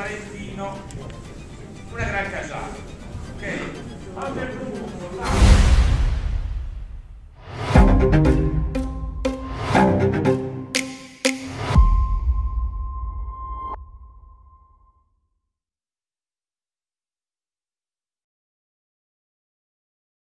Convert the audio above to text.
Valentino, una gran casata?